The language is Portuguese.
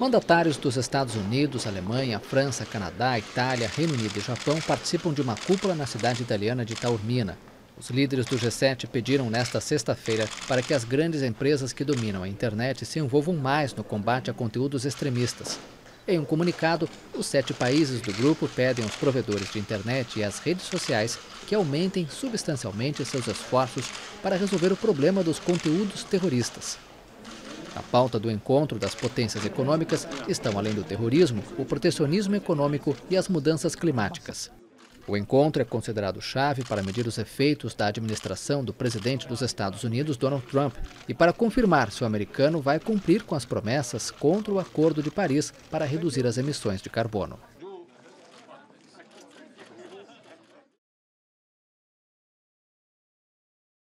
Mandatários dos Estados Unidos, Alemanha, França, Canadá, Itália, Reino Unido e Japão participam de uma cúpula na cidade italiana de Taormina. Os líderes do G7 pediram nesta sexta-feira para que as grandes empresas que dominam a internet se envolvam mais no combate a conteúdos extremistas. Em um comunicado, os sete países do grupo pedem aos provedores de internet e às redes sociais que aumentem substancialmente seus esforços para resolver o problema dos conteúdos terroristas. Na pauta do encontro das potências econômicas estão, além do terrorismo, o protecionismo econômico e as mudanças climáticas. O encontro é considerado chave para medir os efeitos da administração do presidente dos Estados Unidos, Donald Trump, e para confirmar se o americano vai cumprir com as promessas contra o Acordo de Paris para reduzir as emissões de carbono.